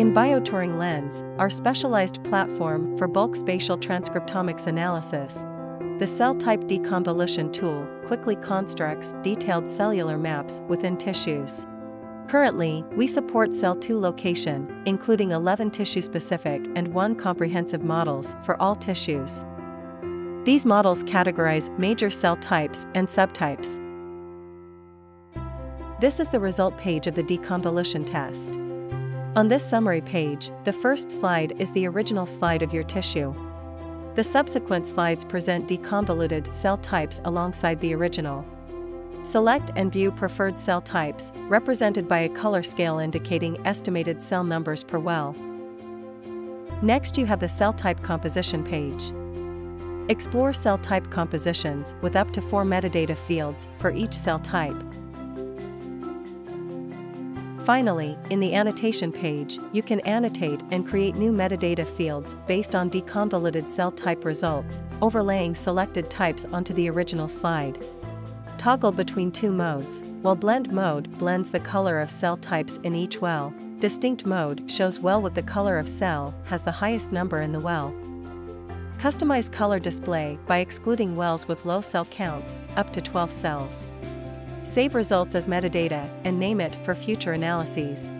In Bioturing Lens, our specialized platform for bulk spatial transcriptomics analysis, the cell type deconvolution tool quickly constructs detailed cellular maps within tissues. Currently, we support Cell2Location, including 11 tissue-specific and 1 comprehensive models for all tissues. These models categorize major cell types and subtypes. This is the result page of the deconvolution test. On this summary page, the first slide is the original slide of your tissue. The subsequent slides present deconvoluted cell types alongside the original. Select and view preferred cell types, represented by a color scale indicating estimated cell numbers per well. Next you have the cell type composition page. Explore cell type compositions with up to four metadata fields for each cell type. Finally, in the annotation page, you can annotate and create new metadata fields based on deconvoluted cell type results, overlaying selected types onto the original slide toggle between two modes, while blend mode blends the color of cell types in each well, distinct mode shows well with the color of cell has the highest number in the well. Customize color display by excluding wells with low cell counts, up to 12 cells. Save results as metadata and name it for future analyses.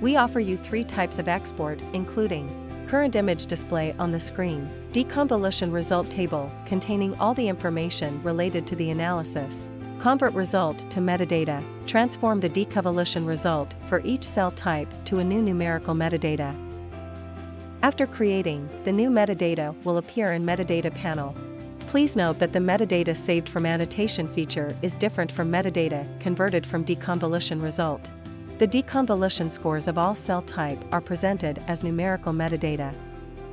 We offer you three types of export, including Current image display on the screen. Deconvolution result table containing all the information related to the analysis. Convert result to metadata. Transform the deconvolution result for each cell type to a new numerical metadata. After creating, the new metadata will appear in Metadata panel. Please note that the metadata saved from annotation feature is different from metadata converted from deconvolution result. The deconvolution scores of all cell type are presented as numerical metadata,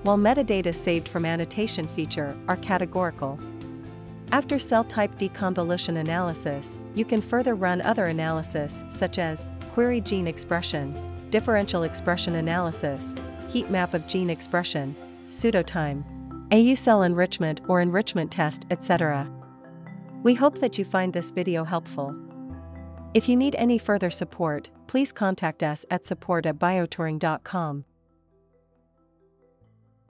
while metadata saved from annotation feature are categorical. After cell type deconvolution analysis, you can further run other analysis such as query gene expression, differential expression analysis, heat map of gene expression, pseudotime, AUCell enrichment or enrichment test, etc. We hope that you find this video helpful. If you need any further support, please contact us at support at bioturing.com.